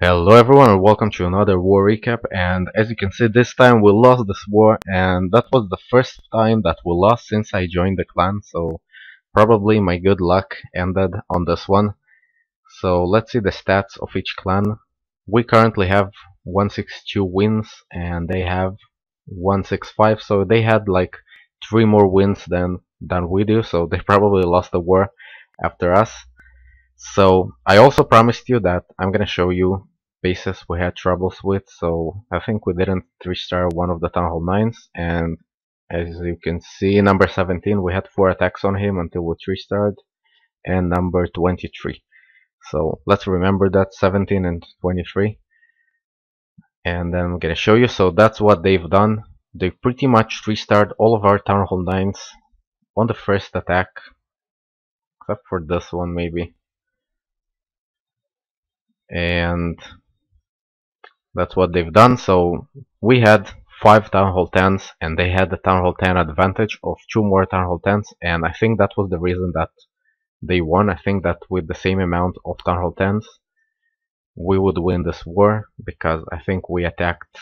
Hello everyone and welcome to another war recap and as you can see this time we lost this war and that was the first time that we lost since I joined the clan so probably my good luck ended on this one. So let's see the stats of each clan. We currently have 162 wins and they have 165 so they had like three more wins than than we do so they probably lost the war after us. So I also promised you that I'm gonna show you bases we had troubles with. So I think we didn't 3-star one of the Town Hall 9s and as you can see number 17 we had 4 attacks on him until we 3-starred and number 23. So let's remember that 17 and 23 and then I'm gonna show you. So that's what they've done. They pretty much 3-starred all of our Town Hall 9s on the first attack. Except for this one maybe and that's what they've done. So we had five town hall 10s and they had the town hall 10 advantage of two more town hall 10s and I think that was the reason that they won. I think that with the same amount of town hall 10s we would win this war because I think we attacked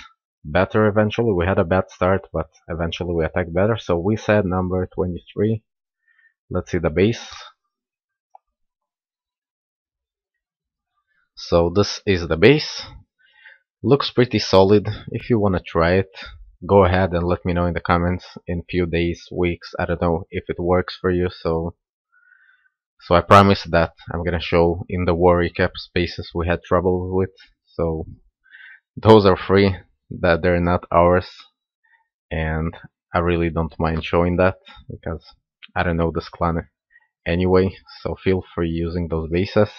better eventually. We had a bad start but eventually we attacked better. So we said number 23 let's see the base So this is the base. Looks pretty solid. If you want to try it, go ahead and let me know in the comments in few days, weeks. I don't know if it works for you. So, so I promise that I'm gonna show in the war recap spaces we had trouble with. So those are free. That they're not ours, and I really don't mind showing that because I don't know this clan anyway. So feel free using those bases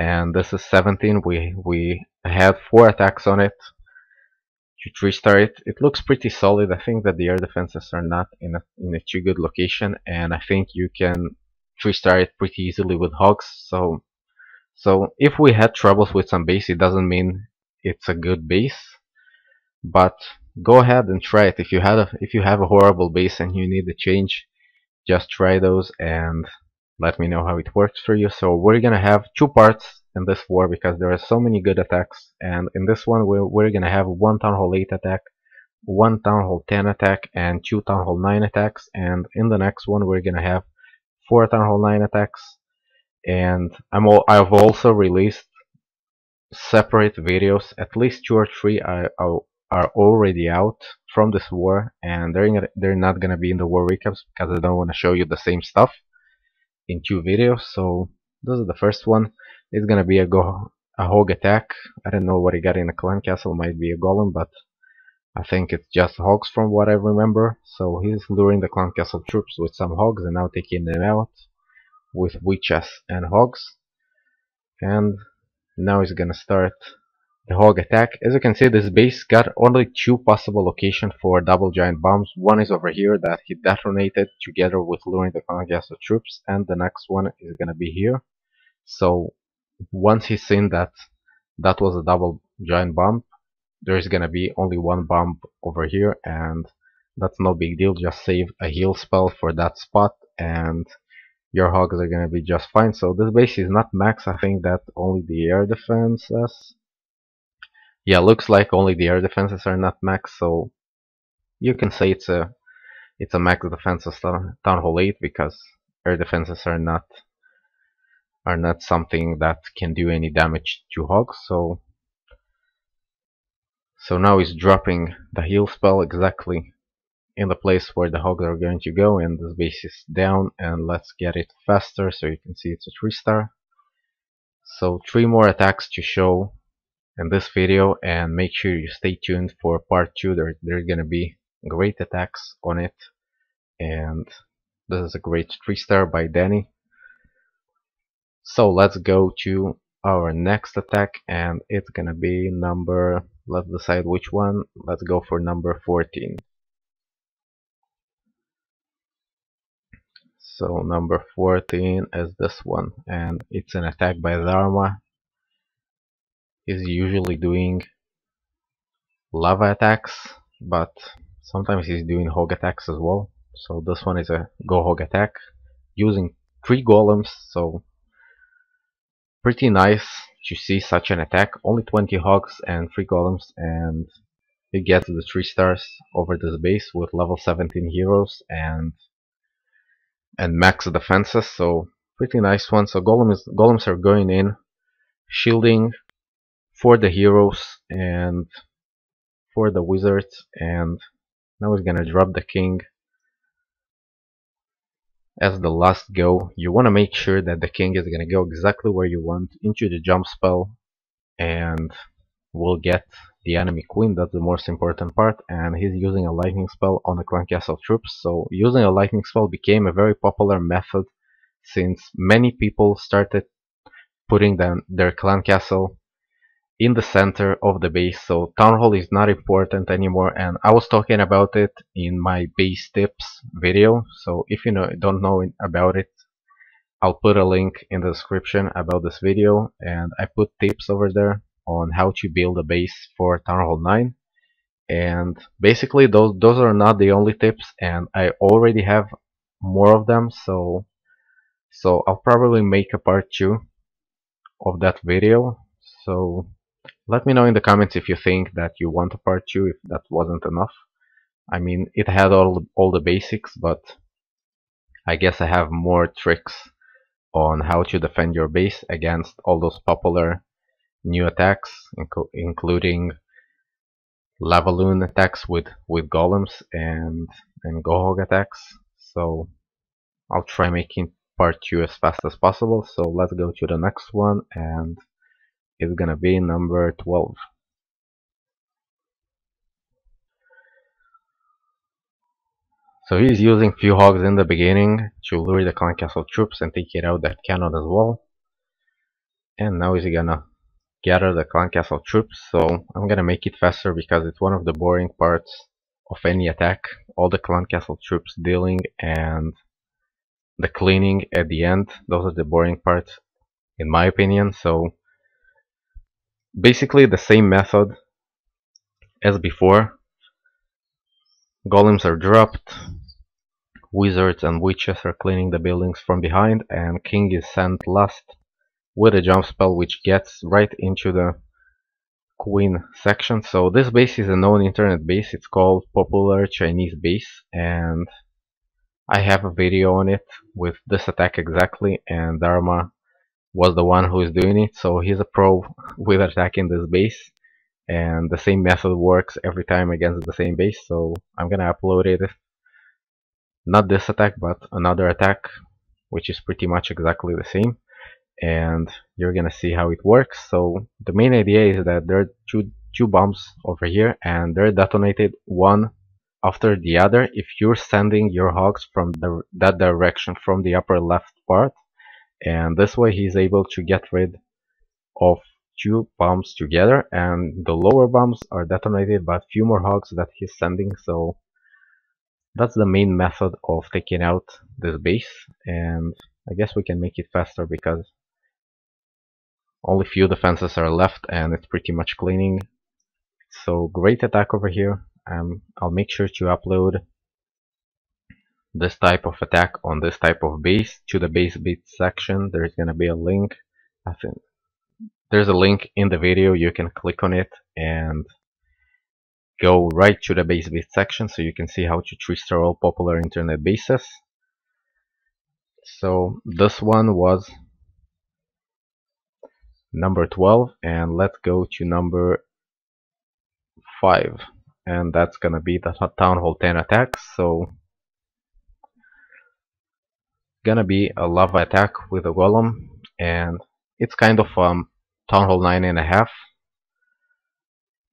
and this is 17 we we had four attacks on it. To three star it. It looks pretty solid. I think that the air defenses are not in a, in a too good location and I think you can three star it pretty easily with hogs. So so if we had troubles with some base it doesn't mean it's a good base. But go ahead and try it. If you have a, if you have a horrible base and you need a change just try those and let me know how it works for you. So we're gonna have two parts in this war because there are so many good attacks. And in this one we're, we're gonna have one Town Hall 8 attack, one Town Hall 10 attack and two Town Hall 9 attacks. And in the next one we're gonna have four Town Hall 9 attacks. And I'm all, I've also released separate videos, at least two or three are, are, already out from this war. And they're, they're not gonna be in the war recaps because I don't want to show you the same stuff in two videos. So this is the first one. It's gonna be a go a hog attack. I don't know what he got in the clan castle. Might be a golem, but I think it's just hogs from what I remember. So he's luring the clan castle troops with some hogs and now taking them out with witches and hogs. And now he's gonna start the hog attack. As you can see, this base got only two possible locations for double giant bombs. One is over here that he detonated together with luring the clan castle troops, and the next one is gonna be here. So once he's seen that that was a double giant bomb, there's gonna be only one bomb over here, and that's no big deal. Just save a heal spell for that spot, and your hogs are gonna be just fine. So this base is not max. I think that only the air defenses yeah, looks like only the air defenses are not max, so you can say it's a it's a max defense of Town Hall 8 because air defenses are not are not something that can do any damage to hogs. So so now he's dropping the heal spell exactly in the place where the hogs are going to go, and this base is down. And let's get it faster so you can see it's a three star. So three more attacks to show in this video and make sure you stay tuned for part 2 there, there's gonna be great attacks on it and this is a great 3 star by Danny. So let's go to our next attack and it's gonna be number let's decide which one. Let's go for number 14 so number 14 is this one and it's an attack by Dharma is usually doing lava attacks, but sometimes he's doing hog attacks as well. So this one is a go hog attack using three golems, so pretty nice to see such an attack. Only 20 hogs and 3 golems and it gets the 3 stars over this base with level 17 heroes and and max defenses, so pretty nice one. So golems, golems are going in, shielding for the heroes and for the wizards and now he's gonna drop the king as the last go. You want to make sure that the king is to go exactly where you want into the jump spell and will get the enemy queen. That's the most important part. And he's using a lightning spell on the clan castle troops. So using a lightning spell became a very popular method since many people started putting them, their clan castle in the center of the base. So town hall is not important anymore. And I was talking about it in my base tips video. So if you know, don't know about it I'll put a link in the description about this video. And I put tips over there on how to build a base for town hall 9 and basically those those are not the only tips. And I already have more of them. So so I'll probably make a part 2 of that video. So let me know in the comments if you think that you want a part 2, if that wasn't enough. I mean, it had all, all the basics, but I guess I have more tricks on how to defend your base against all those popular new attacks, inc including Lavaloon attacks with, with golems and, and Gohog attacks. So I'll try making part 2 as fast as possible. So let's go to the next one and is gonna be number 12. So he's using few hogs in the beginning to lure the clan castle troops and take it out that cannon as well. And now he's gonna gather the clan castle troops. So I'm gonna make it faster because it's one of the boring parts of any attack. All the clan castle troops dealing and the cleaning at the end. Those are the boring parts in my opinion. So basically the same method as before. Golems are dropped, wizards and witches are cleaning the buildings from behind, and king is sent last with a jump spell which gets right into the queen section. So this base is a known internet base, it's called Popular Chinese Base, and I have a video on it with this attack exactly, and Dharma was the one who is doing it. So he's a pro with attacking this base. And the same method works every time against the same base. So I'm gonna upload it. Not this attack but another attack which is pretty much exactly the same. And you're gonna see how it works. So the main idea is that there are two two bombs over here and they're detonated one after the other. If you're sending your hogs from the, that direction from the upper left part and this way he's able to get rid of two bombs together. And the lower bombs are detonated by few more hogs that he's sending. So that's the main method of taking out this base. And I guess we can make it faster because only few defenses are left and it's pretty much cleaning. So great attack over here. Um, I'll make sure to upload this type of attack on this type of base to the base beat section there's gonna be a link. I think there's a link in the video you can click on it and go right to the base beat section so you can see how to twister all popular internet bases. So this one was number 12 and let's go to number 5 and that's gonna be the town hall 10 attacks so gonna be a lava attack with a golem and it's kind of um town hall 9 and a half.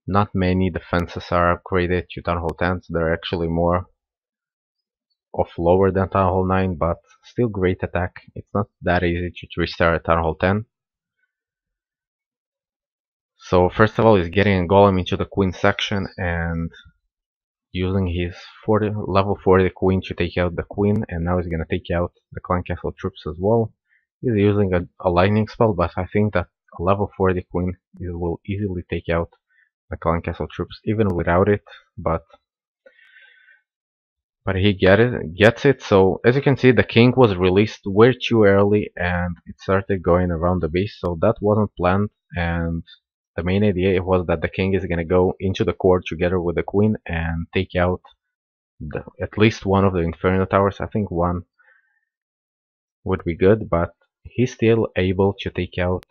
Not many defenses are upgraded to town hall 10 so they're actually more of lower than town hall 9 but still great attack. It's not that easy to 3-star town hall 10 so first of all is getting a golem into the queen section and using his 40, level 40 queen to take out the queen and now he's gonna take out the clan castle troops as well. He's using a, a lightning spell but I think that a level 40 queen will easily take out the clan castle troops even without it but but he get it, gets it. So as you can see, the king was released way too early, and it started going around the base. So that wasn't planned, and the main idea was that the king is gonna go into the court together with the queen and take out the, at least one of the inferno towers. I think one would be good, but he's still able to take out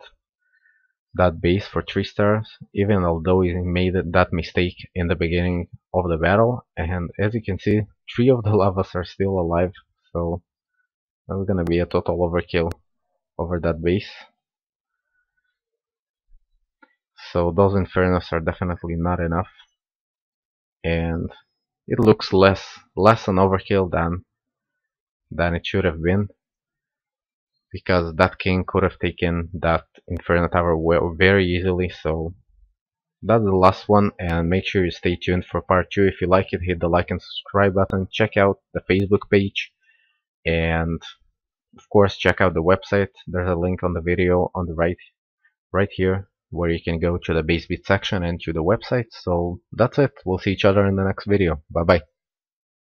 that base for 3 stars, even although he made that mistake in the beginning of the battle. And as you can see, 3 of the lavas are still alive, so that's gonna be a total overkill over that base. So those infernos are definitely not enough. And it looks less less an overkill than than it should have been because that king could have taken that Inferno Tower very easily, so that's the last one, and make sure you stay tuned for part 2. If you like it, hit the like and subscribe button, check out the Facebook page, and of course check out the website. There's a link on the video on the right, right here, where you can go to the base beat section and to the website. So that's it. We'll see each other in the next video. Bye bye.